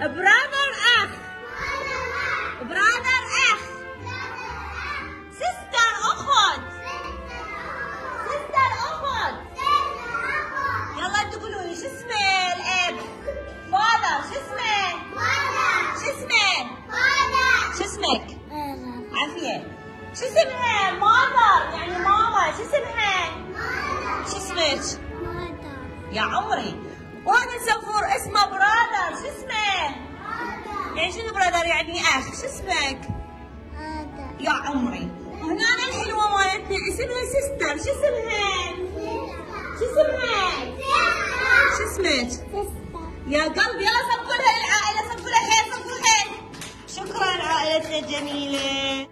brother اخ brother اخ sister اخت sister اخت يلا أنتوا قولوا لي شو اسمه الاب father شو اسمه شو اسمه شو اسمك عافيه شو اسمها mother يعني ماما شو اسمها شو اسمك يا عمري وهذا سفور اسمه برادر يعني شنو برادر يعني اخ شو اسمك؟ يا عمري. وهنا الحلوة مالتنا. اسمها سيستر شو اسمها؟ شو اسمها؟ شو اسمك؟ يا قلبي يلا صفوا لها العائلة صفوا لها خير صفوا خير. شكرا عائلتنا الجميلة.